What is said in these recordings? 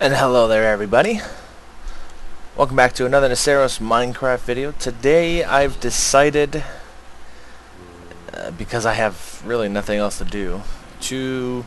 And hello there everybody. Welcome back to another Neceros Minecraft video. Today I've decided, uh, because I have really nothing else to do, to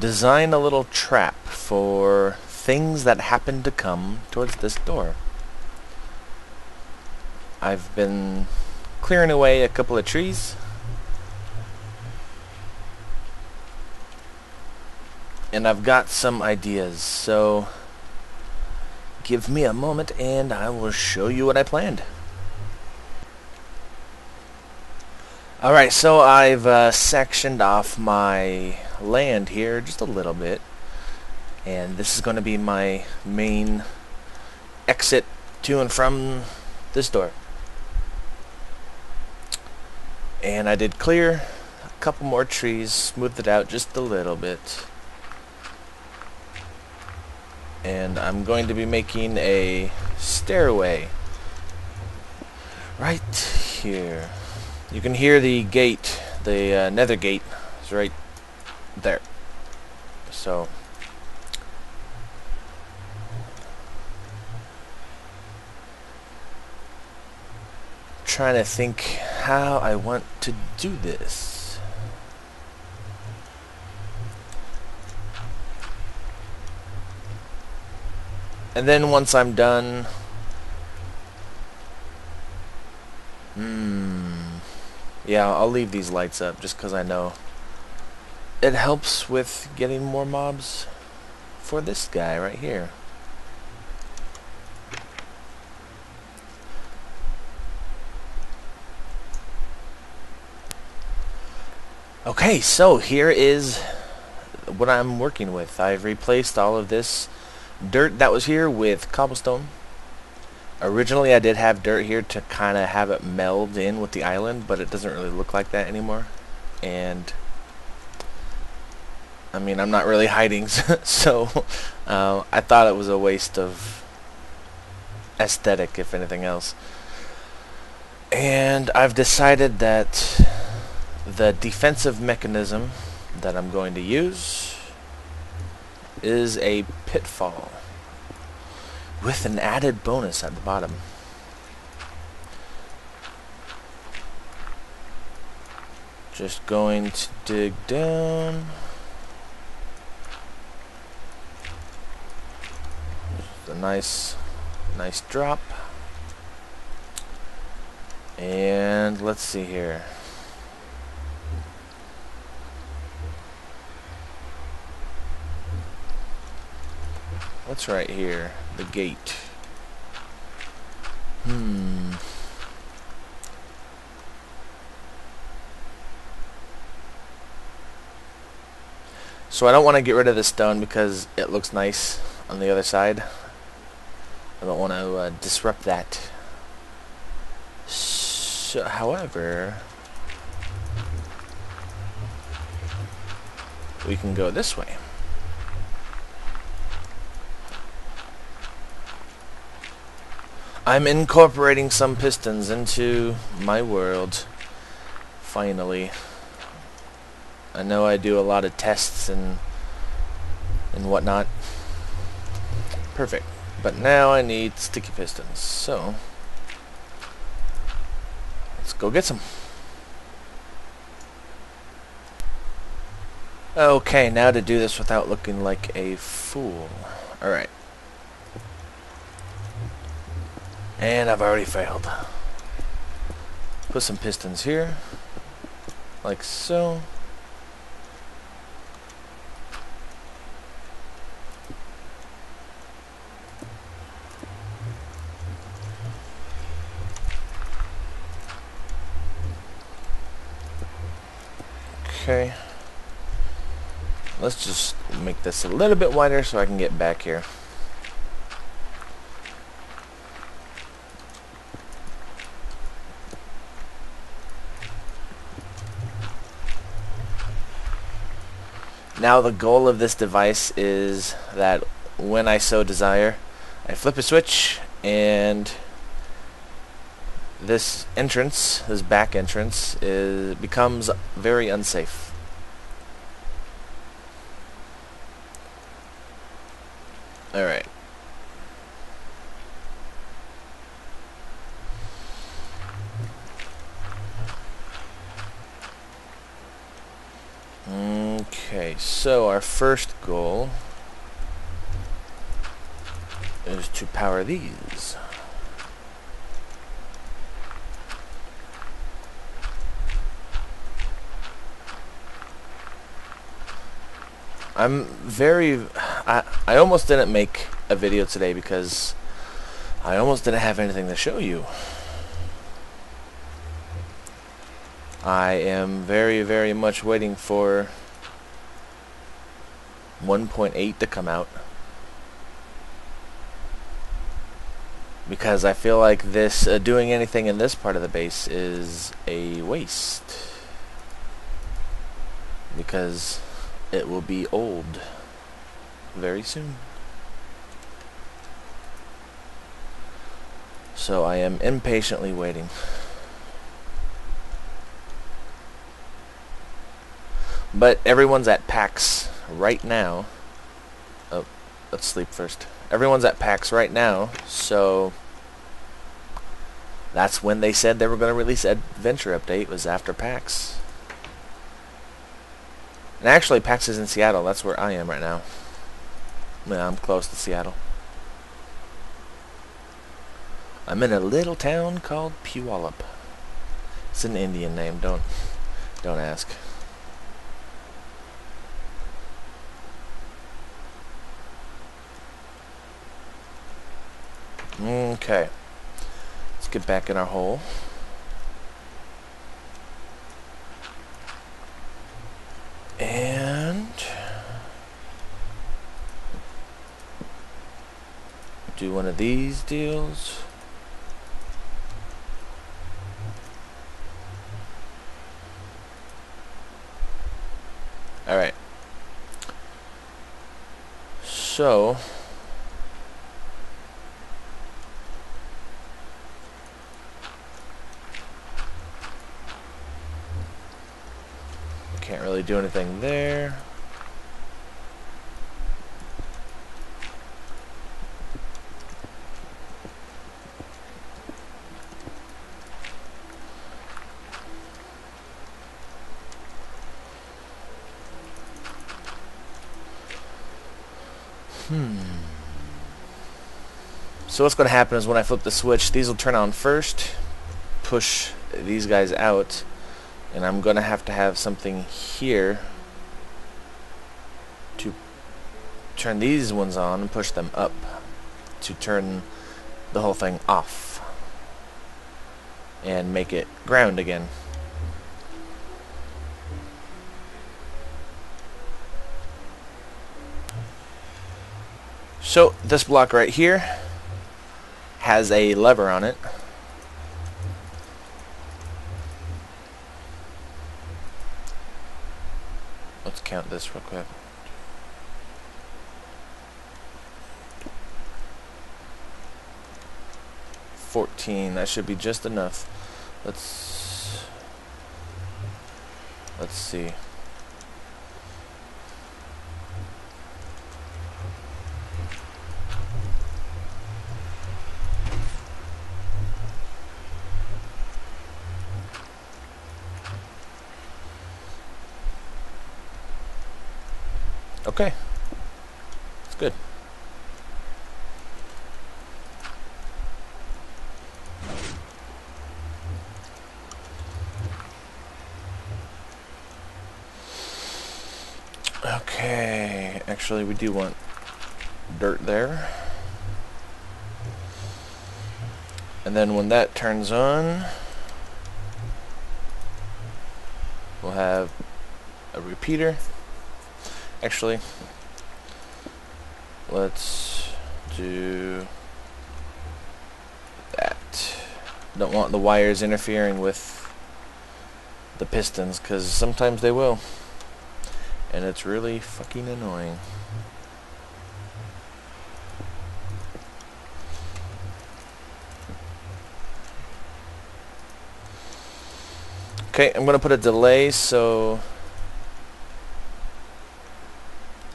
design a little trap for things that happen to come towards this door. I've been clearing away a couple of trees and I've got some ideas. So give me a moment and I will show you what I planned. Alright, so I've uh, sectioned off my land here just a little bit. And this is going to be my main exit to and from this door. And I did clear a couple more trees, smoothed it out just a little bit and I'm going to be making a stairway right here. You can hear the gate, the uh, nether gate is right there. So trying to think how I want to do this. And then once I'm done... Hmm... Yeah, I'll leave these lights up just because I know it helps with getting more mobs for this guy right here. Okay, so here is what I'm working with. I've replaced all of this dirt that was here with cobblestone. Originally I did have dirt here to kind of have it meld in with the island, but it doesn't really look like that anymore. And I mean, I'm not really hiding, so uh, I thought it was a waste of aesthetic, if anything else. And I've decided that the defensive mechanism that I'm going to use is a pitfall with an added bonus at the bottom. Just going to dig down. A nice, nice drop. And let's see here. What's right here? The gate. Hmm. So I don't want to get rid of the stone because it looks nice on the other side. I don't want to uh, disrupt that. So, however, we can go this way. I'm incorporating some pistons into my world. Finally. I know I do a lot of tests and and whatnot. Perfect. But now I need sticky pistons. So let's go get some. Okay, now to do this without looking like a fool. Alright. And I've already failed. Put some pistons here. Like so. Okay. Let's just make this a little bit wider so I can get back here. Now the goal of this device is that when I so desire, I flip a switch and this entrance, this back entrance, is becomes very unsafe. Alright. Okay, so our first goal is to power these. I'm very... I, I almost didn't make a video today because I almost didn't have anything to show you. I am very, very much waiting for 1.8 to come out. Because I feel like this, uh, doing anything in this part of the base is a waste. Because it will be old very soon. So I am impatiently waiting. But everyone's at PAX right now. Oh, let's sleep first. Everyone's at PAX right now, so that's when they said they were going to release Adventure Update was after PAX. And actually, PAX is in Seattle. That's where I am right now. Yeah, I'm close to Seattle. I'm in a little town called Puyallup. It's an Indian name. Don't don't ask. Okay. Let's get back in our hole. And do one of these deals. Alright. So, Can't really do anything there. Hmm. So what's going to happen is when I flip the switch, these will turn on first, push these guys out, and I'm gonna have to have something here to turn these ones on and push them up to turn the whole thing off and make it ground again. So this block right here has a lever on it count this real quick. Fourteen. That should be just enough. Let's let's see. Okay. It's good. Okay, actually we do want dirt there. And then when that turns on, we'll have a repeater Actually, let's do that. Don't want the wires interfering with the pistons, because sometimes they will. And it's really fucking annoying. Okay, I'm going to put a delay so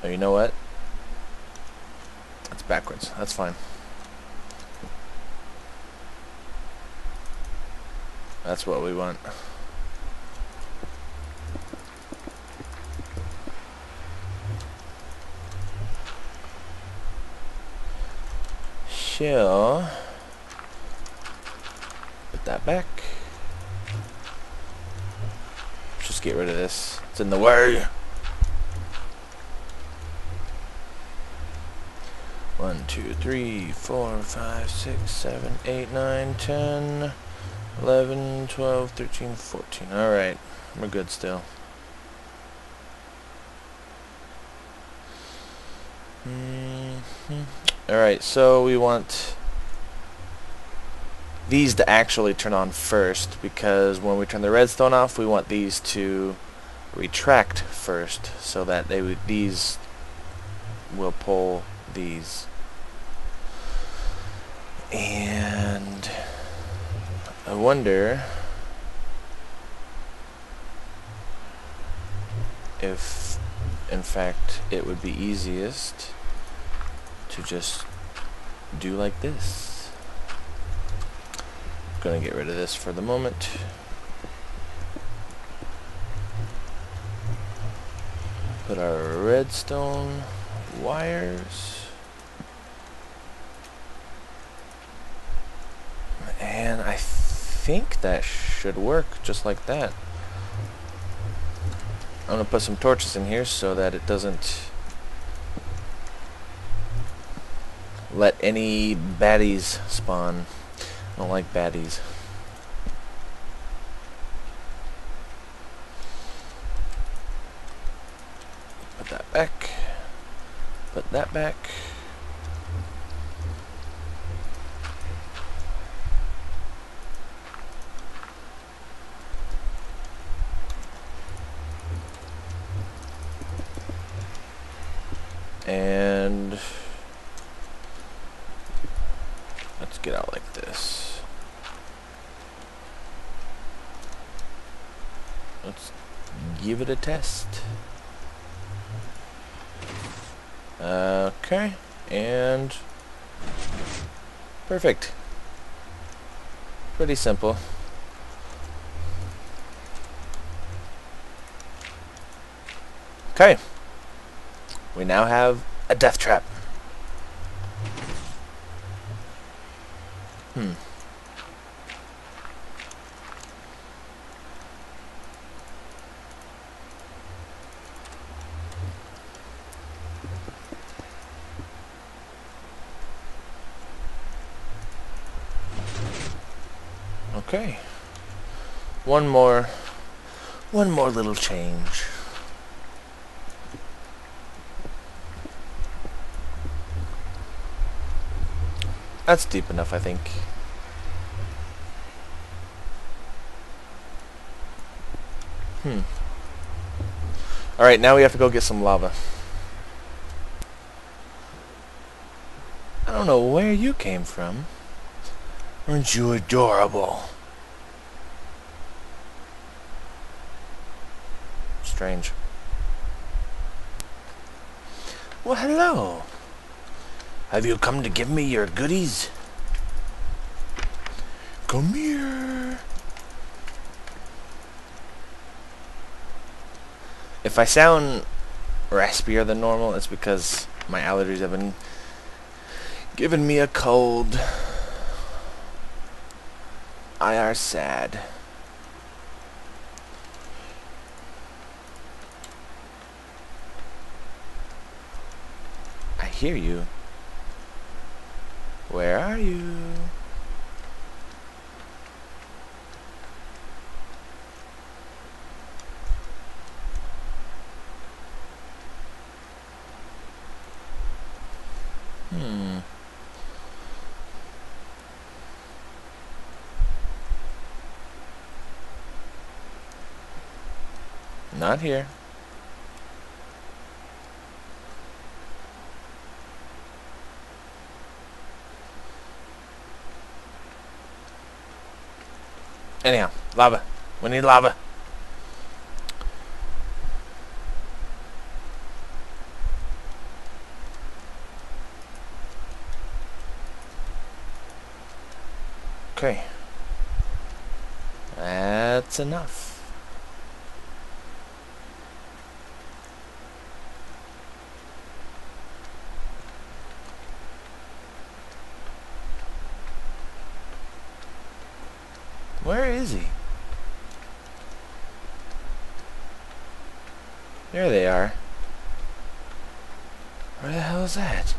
Oh, you know what? Let's backwards. That's fine. That's what we want. So, put that back. Just get rid of this. It's in the way. One, two, three, four, five, six, seven, eight, nine, ten, eleven, twelve, thirteen, fourteen. Alright, we're good still. Mm -hmm. Alright, so we want these to actually turn on first because when we turn the redstone off we want these to retract first so that they would these will pull these and I wonder if in fact it would be easiest to just do like this. I'm gonna get rid of this for the moment. Put our redstone wires and I think that should work just like that. I'm gonna put some torches in here so that it doesn't let any baddies spawn. I don't like baddies. Put that back. Put that back. And let's get out like this. Let's give it a test. Okay, and perfect. Pretty simple. Okay. We now have a death trap. Hmm. Okay. One more one more little change. That's deep enough, I think. Hmm. Alright, now we have to go get some lava. I don't know where you came from. Aren't you adorable? Strange. Well, hello. Have you come to give me your goodies? Come here. If I sound raspier than normal, it's because my allergies have been giving me a cold. I are sad. Hear you. Where are you? Hmm. Not here. Anyhow, lava. We need lava. Okay. That's enough. Where is he? There they are. Where the hell is that?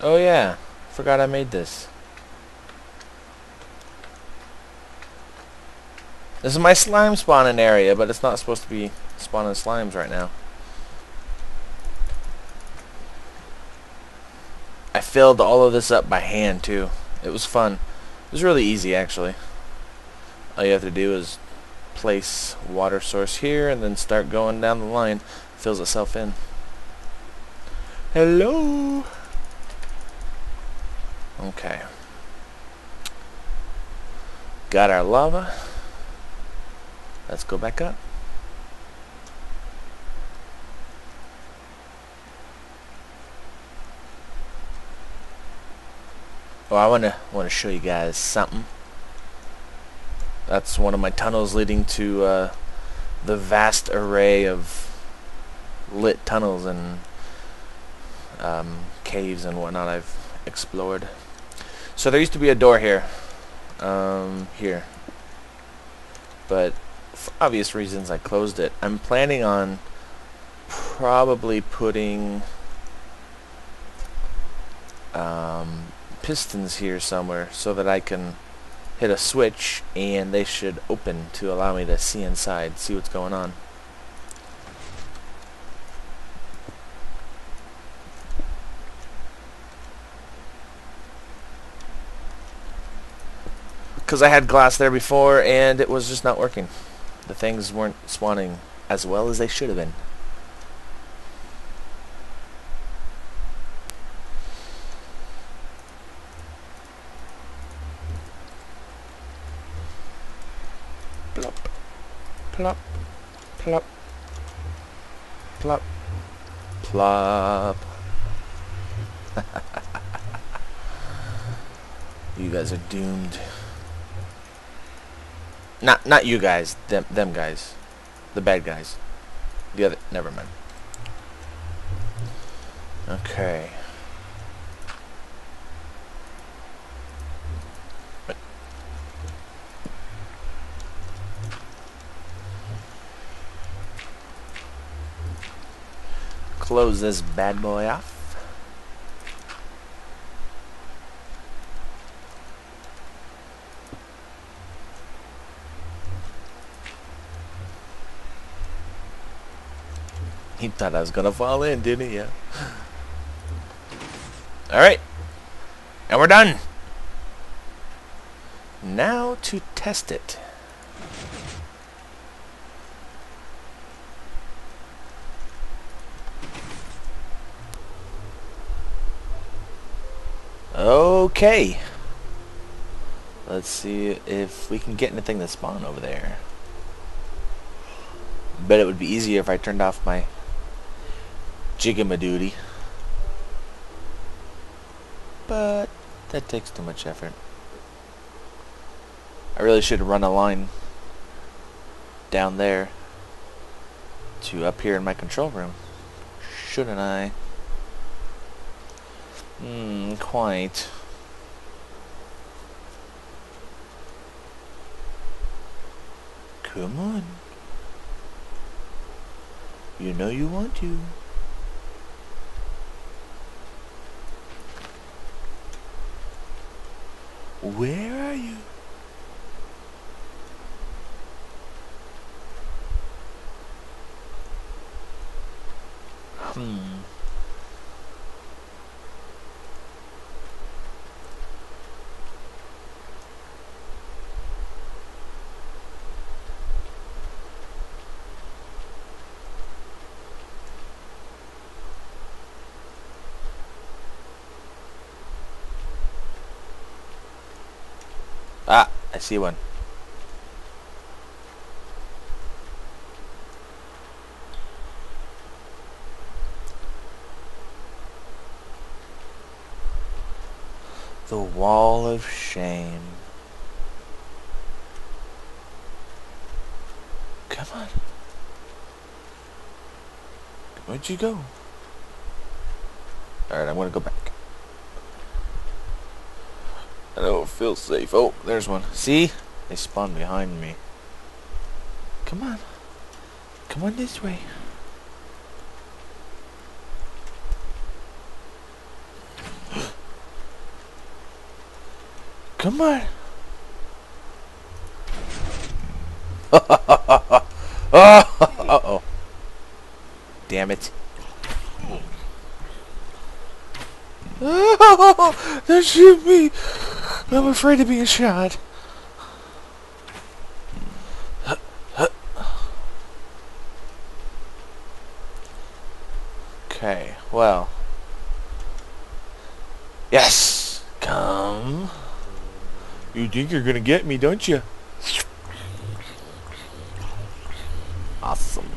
Oh yeah, forgot I made this. This is my slime spawning area, but it's not supposed to be spawning slimes right now. Filled all of this up by hand too. It was fun. It was really easy actually. All you have to do is place water source here and then start going down the line. Fills itself in. Hello. Okay. Got our lava. Let's go back up. Oh, I wanna wanna show you guys something. That's one of my tunnels leading to uh, the vast array of lit tunnels and um, caves and whatnot I've explored. So there used to be a door here, um, here, but for obvious reasons I closed it. I'm planning on probably putting um, pistons here somewhere so that I can hit a switch and they should open to allow me to see inside, see what's going on. Because I had glass there before and it was just not working. The things weren't spawning as well as they should have been. Plop, plop, plop, plop. you guys are doomed. Not not you guys, them them guys. The bad guys. The other never mind. Okay. Close this bad boy off. He thought I was gonna fall in, didn't he? Yeah. Alright. And we're done. Now to test it. Okay. Let's see if we can get anything to spawn over there. Bet it would be easier if I turned off my Jigamadoody. But that takes too much effort. I really should run a line down there to up here in my control room. Shouldn't I? Hmm, quite. Come on. You know you want to. Where are you? Hmm. Ah, I see one. The wall of shame. Come on. Where'd you go? Alright, I'm gonna go back. I don't feel safe. Oh, there's one. See? They spawned behind me. Come on. Come on this way. Come on. Uh-oh. Damn it. Oh, they shoot me. I'm afraid of being shot. Okay, well. Yes! Come. You think you're gonna get me, don't you? Awesome.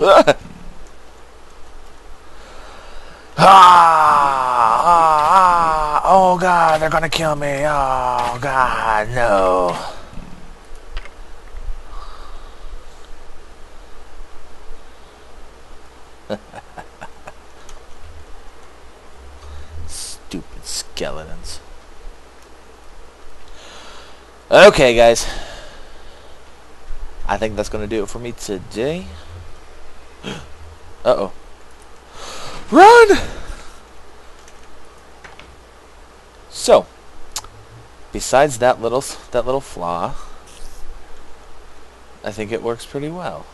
ah, ah, ah, oh god, they're gonna kill me. Oh god, no. Stupid skeletons. Okay, guys. I think that's going to do it for me today. Uh-oh. Run! So, besides that little that little flaw, I think it works pretty well.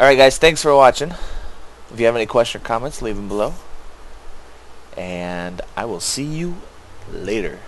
Alright guys, thanks for watching. If you have any questions or comments, leave them below. And I will see you later.